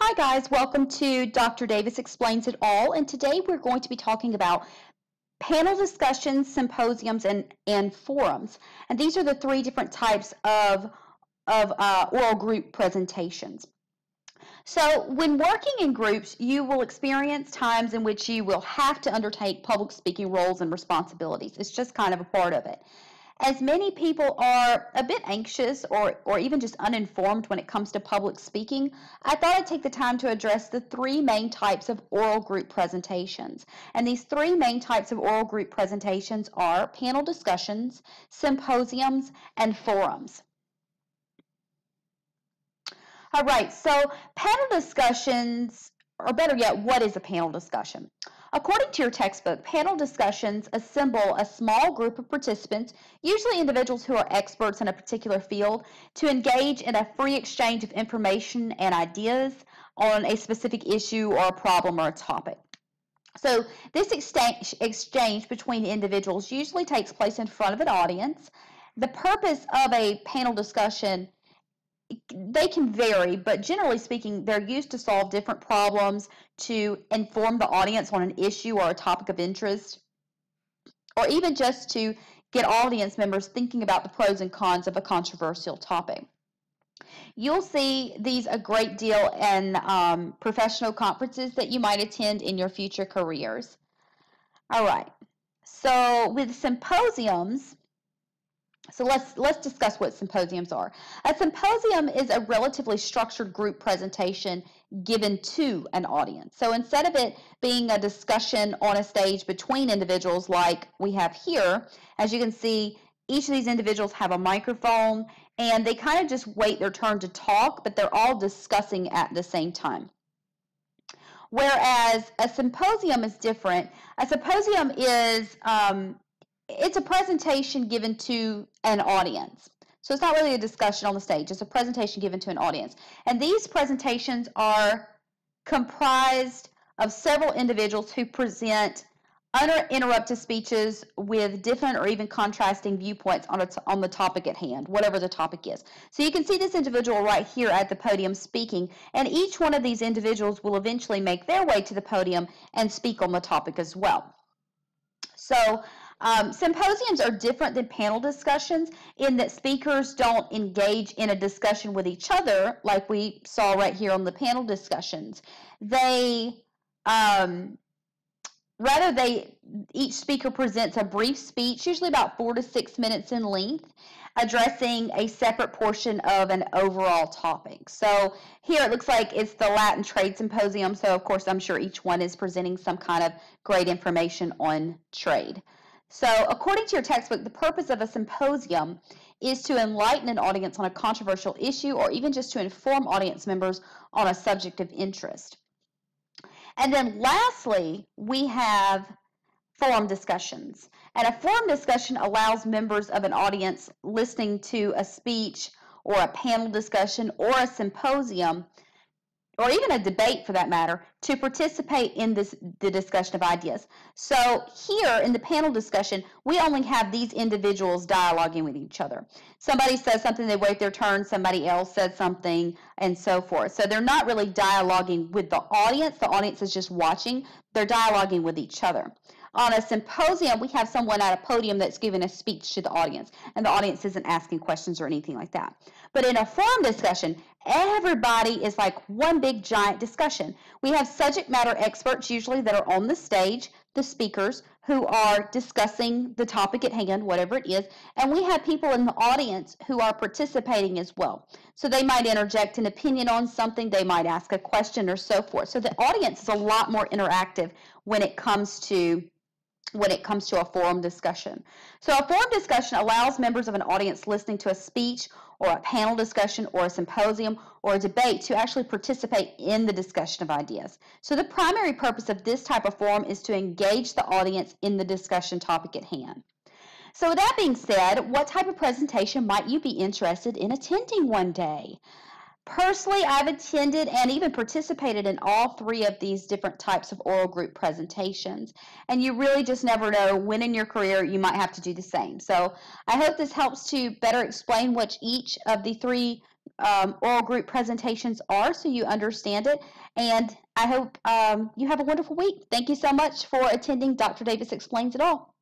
Hi guys, welcome to Dr. Davis Explains It All, and today we're going to be talking about panel discussions, symposiums, and, and forums. And these are the three different types of, of uh, oral group presentations. So when working in groups, you will experience times in which you will have to undertake public speaking roles and responsibilities. It's just kind of a part of it as many people are a bit anxious or, or even just uninformed when it comes to public speaking, I thought I'd take the time to address the three main types of oral group presentations. And these three main types of oral group presentations are panel discussions, symposiums, and forums. All right, so panel discussions, or better yet, what is a panel discussion? According to your textbook, panel discussions assemble a small group of participants, usually individuals who are experts in a particular field, to engage in a free exchange of information and ideas on a specific issue or a problem or a topic. So this exchange, between individuals usually takes place in front of an audience. The purpose of a panel discussion they can vary, but generally speaking, they're used to solve different problems, to inform the audience on an issue or a topic of interest, or even just to get audience members thinking about the pros and cons of a controversial topic. You'll see these a great deal in um, professional conferences that you might attend in your future careers. All right, so with symposiums, so let's let's discuss what symposiums are. A symposium is a relatively structured group presentation given to an audience. So instead of it being a discussion on a stage between individuals like we have here, as you can see, each of these individuals have a microphone and they kind of just wait their turn to talk, but they're all discussing at the same time. Whereas a symposium is different. A symposium is um, it's a presentation given to an audience. So it's not really a discussion on the stage, it's a presentation given to an audience. And these presentations are comprised of several individuals who present uninterrupted speeches with different or even contrasting viewpoints on, on the topic at hand, whatever the topic is. So you can see this individual right here at the podium speaking, and each one of these individuals will eventually make their way to the podium and speak on the topic as well. So um, symposiums are different than panel discussions in that speakers don't engage in a discussion with each other like we saw right here on the panel discussions. They um, rather they each speaker presents a brief speech, usually about four to six minutes in length, addressing a separate portion of an overall topic. So here it looks like it's the Latin Trade Symposium. So of course I'm sure each one is presenting some kind of great information on trade. So, according to your textbook, the purpose of a symposium is to enlighten an audience on a controversial issue or even just to inform audience members on a subject of interest. And then lastly, we have forum discussions. And a forum discussion allows members of an audience listening to a speech or a panel discussion or a symposium or even a debate for that matter, to participate in this the discussion of ideas. So here in the panel discussion, we only have these individuals dialoguing with each other. Somebody says something, they wait their turn, somebody else says something, and so forth. So they're not really dialoguing with the audience. The audience is just watching. They're dialoguing with each other. On a symposium, we have someone at a podium that's giving a speech to the audience, and the audience isn't asking questions or anything like that. But in a forum discussion, everybody is like one big giant discussion. We have subject matter experts usually that are on the stage, the speakers, who are discussing the topic at hand, whatever it is, and we have people in the audience who are participating as well. So they might interject an opinion on something, they might ask a question or so forth. So the audience is a lot more interactive when it comes to when it comes to a forum discussion. So a forum discussion allows members of an audience listening to a speech or a panel discussion or a symposium or a debate to actually participate in the discussion of ideas. So the primary purpose of this type of forum is to engage the audience in the discussion topic at hand. So with that being said, what type of presentation might you be interested in attending one day? Personally, I've attended and even participated in all three of these different types of oral group presentations. And you really just never know when in your career you might have to do the same. So I hope this helps to better explain what each of the three um, oral group presentations are so you understand it. And I hope um, you have a wonderful week. Thank you so much for attending Dr. Davis Explains It All.